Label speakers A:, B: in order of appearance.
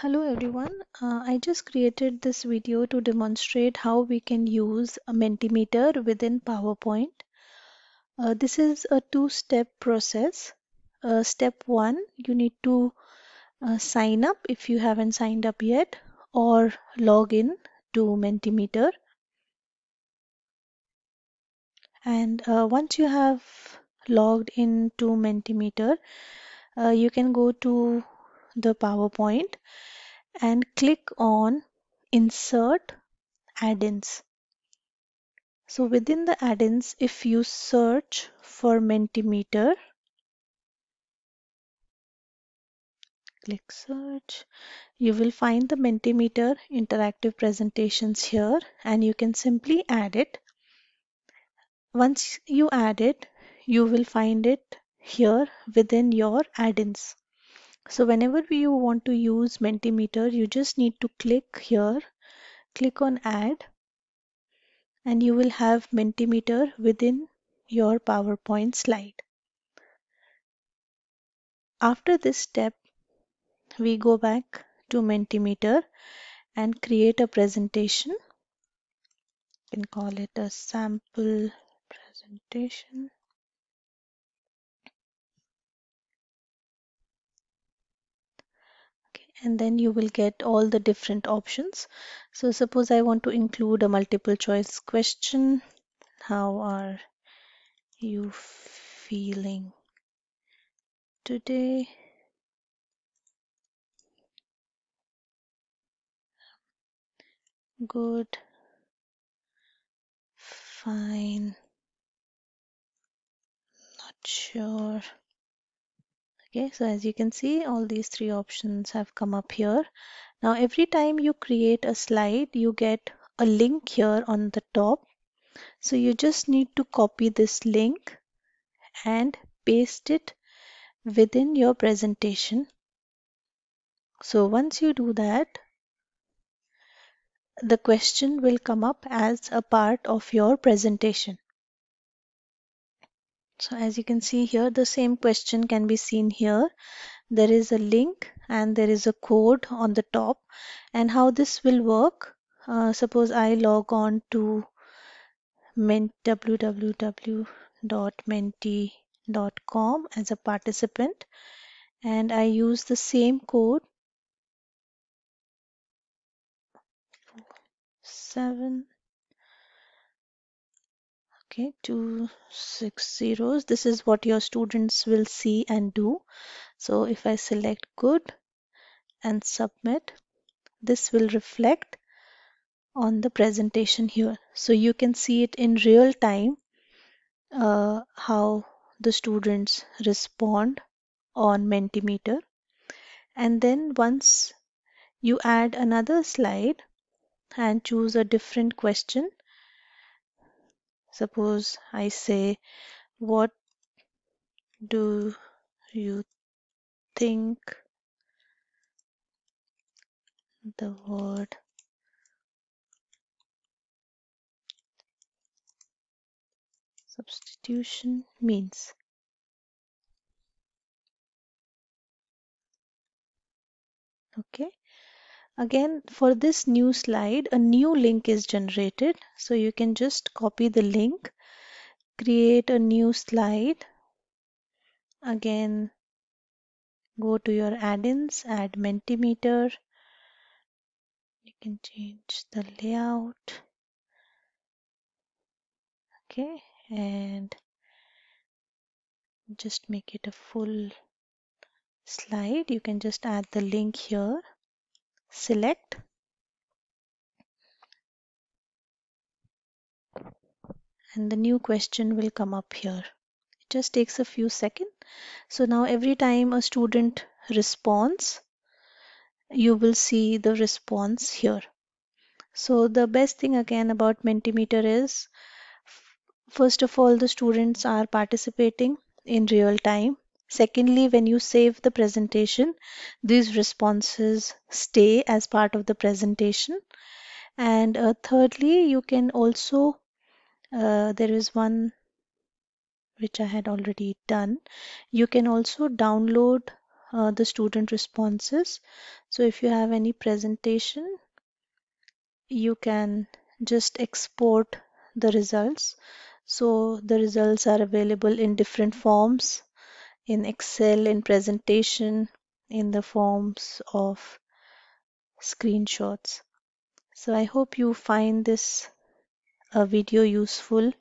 A: Hello everyone, uh, I just created this video to demonstrate how we can use a Mentimeter within PowerPoint. Uh, this is a two-step process. Uh, step one, you need to uh, sign up if you haven't signed up yet or log in to Mentimeter. And uh, once you have logged in to Mentimeter, uh, you can go to the PowerPoint and click on Insert Add-ins. So within the add-ins, if you search for Mentimeter, click search, you will find the Mentimeter interactive presentations here and you can simply add it. Once you add it, you will find it here within your add-ins. So whenever you want to use Mentimeter, you just need to click here, click on add, and you will have Mentimeter within your PowerPoint slide. After this step, we go back to Mentimeter and create a presentation. You can call it a sample presentation. And then you will get all the different options. So suppose I want to include a multiple choice question. How are you feeling today? Good. Fine. Not sure. Okay, so as you can see, all these three options have come up here. Now, every time you create a slide, you get a link here on the top. So you just need to copy this link and paste it within your presentation. So once you do that, the question will come up as a part of your presentation. So as you can see here, the same question can be seen here. There is a link and there is a code on the top. And how this will work, uh, suppose I log on to www.menti.com as a participant and I use the same code seven okay two six zeros. This is what your students will see and do. So if I select good and submit this will reflect on the presentation here. So you can see it in real time uh, how the students respond on Mentimeter. And then once you add another slide and choose a different question Suppose I say, What do you think the word substitution means? Okay. Again, for this new slide, a new link is generated. So you can just copy the link, create a new slide. Again, go to your add-ins, add Mentimeter. You can change the layout. Okay, and just make it a full slide. You can just add the link here select and the new question will come up here. It just takes a few seconds. So now every time a student responds, you will see the response here. So the best thing again about Mentimeter is, first of all, the students are participating in real time Secondly, when you save the presentation, these responses stay as part of the presentation. And uh, thirdly, you can also, uh, there is one which I had already done. You can also download uh, the student responses. So if you have any presentation, you can just export the results. So the results are available in different forms in Excel, in presentation, in the forms of screenshots. So I hope you find this uh, video useful